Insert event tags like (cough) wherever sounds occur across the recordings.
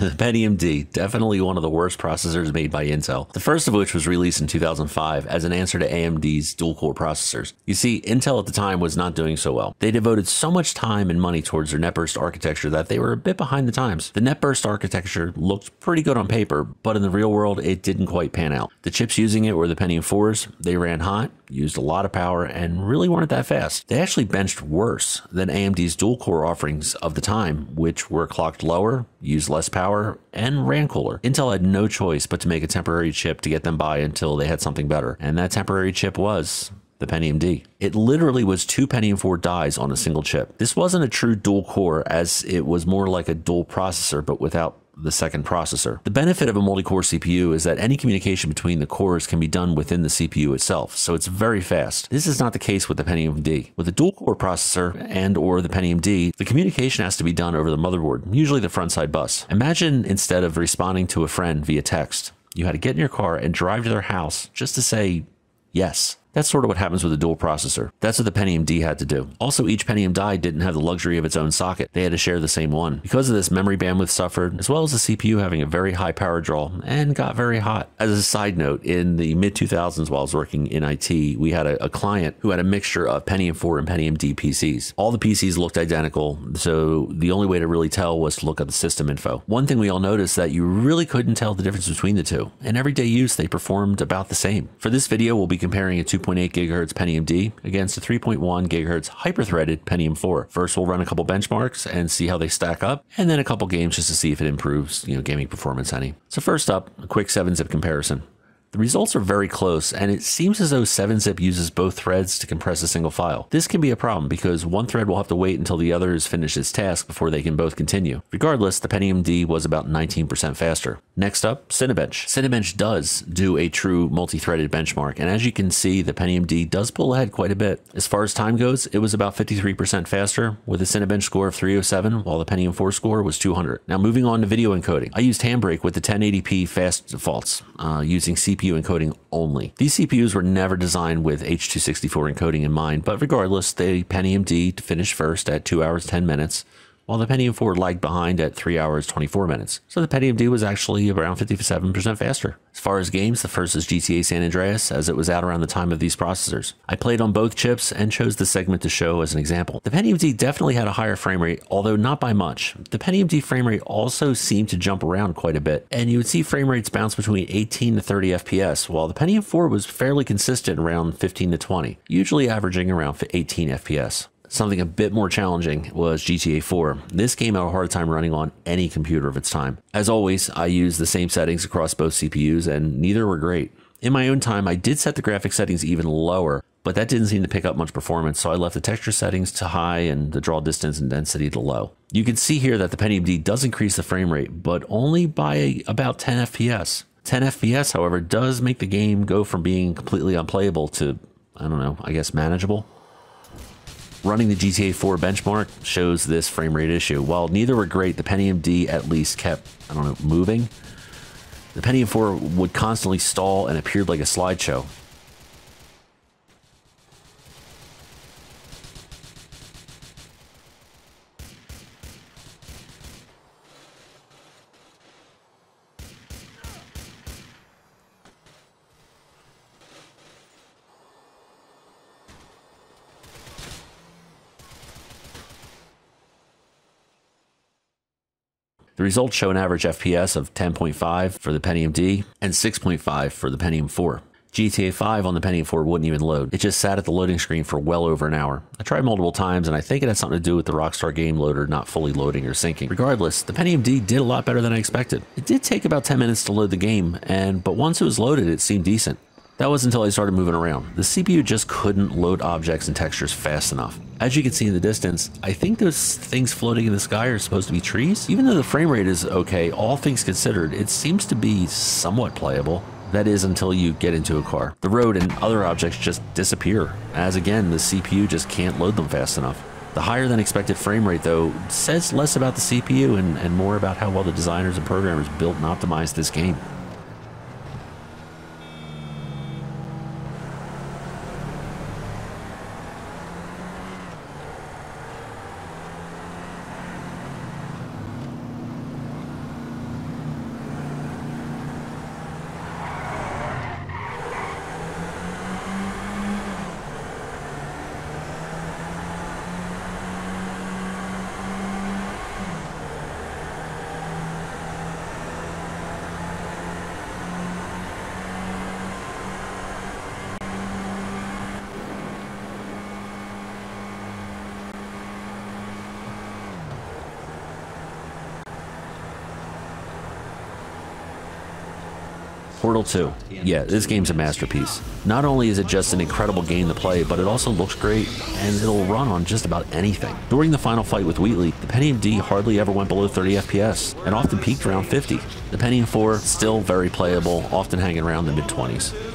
(laughs) Pentium D, definitely one of the worst processors made by Intel. The first of which was released in 2005 as an answer to AMD's dual core processors. You see, Intel at the time was not doing so well. They devoted so much time and money towards their NetBurst architecture that they were a bit behind the times. The NetBurst architecture looked pretty good on paper, but in the real world, it didn't quite pan out. The chips using it were the Pentium 4s. They ran hot, used a lot of power, and really weren't that fast. They actually benched worse than AMD's dual core offerings of the time, which were clocked lower, used less power, and ran cooler. Intel had no choice but to make a temporary chip to get them by until they had something better, and that temporary chip was the Pentium D. It literally was two Pentium 4 dies on a single chip. This wasn't a true dual core as it was more like a dual processor but without the second processor. The benefit of a multi-core CPU is that any communication between the cores can be done within the CPU itself, so it's very fast. This is not the case with the Pentium D. With a dual-core processor and or the Pentium D, the communication has to be done over the motherboard, usually the front side bus. Imagine instead of responding to a friend via text, you had to get in your car and drive to their house just to say yes. That's sort of what happens with a dual processor. That's what the Pentium D had to do. Also, each Pentium die didn't have the luxury of its own socket. They had to share the same one. Because of this, memory bandwidth suffered, as well as the CPU having a very high power draw and got very hot. As a side note, in the mid 2000s while I was working in IT, we had a, a client who had a mixture of Pentium 4 and Pentium D PCs. All the PCs looked identical, so the only way to really tell was to look at the system info. One thing we all noticed that you really couldn't tell the difference between the two. In everyday use, they performed about the same. For this video, we'll be comparing a 2 2.8 GHz Pentium D against a 3.1 GHz hyper-threaded Pentium 4. First, we'll run a couple benchmarks and see how they stack up, and then a couple games just to see if it improves, you know, gaming performance any. So first up, a quick 7-zip comparison. The results are very close, and it seems as though 7-zip uses both threads to compress a single file. This can be a problem because one thread will have to wait until the other has finished its task before they can both continue. Regardless, the Pentium D was about 19% faster. Next up, Cinebench. Cinebench does do a true multi-threaded benchmark, and as you can see, the Pentium D does pull ahead quite a bit. As far as time goes, it was about 53% faster, with a Cinebench score of 307, while the Pentium 4 score was 200. Now moving on to video encoding. I used Handbrake with the 1080p fast defaults, uh, using CPU CPU encoding only. These CPUs were never designed with H.264 encoding in mind, but regardless, the Pentium D finished first at 2 hours 10 minutes, while the Pentium 4 lagged behind at 3 hours 24 minutes. So the Pentium D was actually around 57% faster. As far as games, the first is GTA San Andreas, as it was out around the time of these processors. I played on both chips and chose this segment to show as an example. The Pentium D definitely had a higher frame rate, although not by much. The Pentium D frame rate also seemed to jump around quite a bit, and you would see frame rates bounce between 18 to 30 FPS, while the Pentium 4 was fairly consistent around 15 to 20, usually averaging around 18 FPS. Something a bit more challenging was GTA 4. This game had a hard time running on any computer of its time. As always, I used the same settings across both CPUs and neither were great. In my own time, I did set the graphic settings even lower, but that didn't seem to pick up much performance, so I left the texture settings to high and the draw distance and density to low. You can see here that the Pentium D does increase the frame rate, but only by about 10 FPS. 10 FPS, however, does make the game go from being completely unplayable to, I don't know, I guess manageable. Running the GTA 4 benchmark shows this frame rate issue. While neither were great, the Pentium D at least kept, I don't know, moving. The Pentium 4 would constantly stall and appeared like a slideshow. The results show an average FPS of 10.5 for the Pentium D and 6.5 for the Pentium 4. GTA 5 on the Pentium 4 wouldn't even load. It just sat at the loading screen for well over an hour. I tried multiple times and I think it had something to do with the Rockstar game loader not fully loading or syncing. Regardless, the Pentium D did a lot better than I expected. It did take about 10 minutes to load the game, and but once it was loaded, it seemed decent. That was until I started moving around. The CPU just couldn't load objects and textures fast enough. As you can see in the distance, I think those things floating in the sky are supposed to be trees. Even though the frame rate is okay, all things considered, it seems to be somewhat playable. That is until you get into a car. The road and other objects just disappear, as again, the CPU just can't load them fast enough. The higher than expected frame rate, though, says less about the CPU and, and more about how well the designers and programmers built and optimized this game. Portal 2. Yeah, this game's a masterpiece. Not only is it just an incredible game to play, but it also looks great and it'll run on just about anything. During the final fight with Wheatley, the Pentium D hardly ever went below 30 FPS and often peaked around 50. The Pentium 4 still very playable, often hanging around the mid 20s.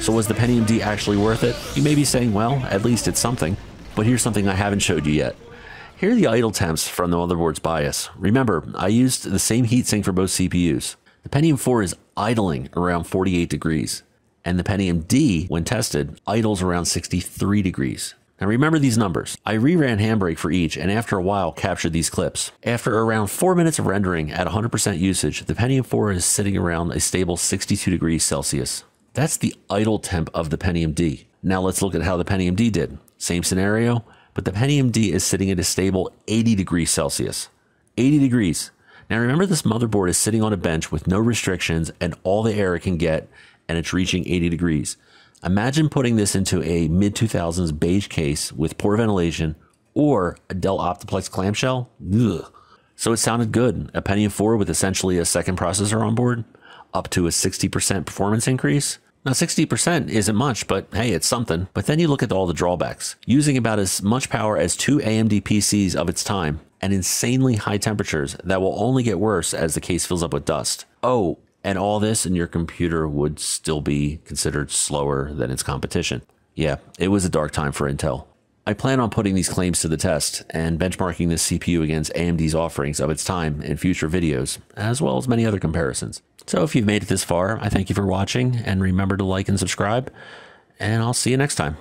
So was the Pentium D actually worth it? You may be saying, well, at least it's something. But here's something I haven't showed you yet. Here are the idle temps from the motherboard's BIOS. Remember, I used the same heatsink for both CPUs. The Pentium 4 is idling around 48 degrees, and the Pentium D, when tested, idles around 63 degrees. Now remember these numbers. I reran Handbrake for each and after a while captured these clips. After around 4 minutes of rendering at 100% usage, the Pentium 4 is sitting around a stable 62 degrees Celsius. That's the idle temp of the Pentium D. Now let's look at how the Pentium D did. Same scenario, but the Pentium D is sitting at a stable 80 degrees Celsius. 80 degrees. Now remember this motherboard is sitting on a bench with no restrictions and all the air it can get and it's reaching 80 degrees. Imagine putting this into a mid 2000s beige case with poor ventilation or a Dell Optiplex clamshell. Ugh. So it sounded good. A Pentium 4 with essentially a second processor on board, up to a 60% performance increase. Now, 60% isn't much, but hey, it's something. But then you look at all the drawbacks. Using about as much power as two AMD PCs of its time, and insanely high temperatures that will only get worse as the case fills up with dust. Oh, and all this and your computer would still be considered slower than its competition. Yeah, it was a dark time for Intel. I plan on putting these claims to the test and benchmarking this CPU against AMD's offerings of its time in future videos, as well as many other comparisons. So if you've made it this far, I thank you for watching and remember to like and subscribe, and I'll see you next time.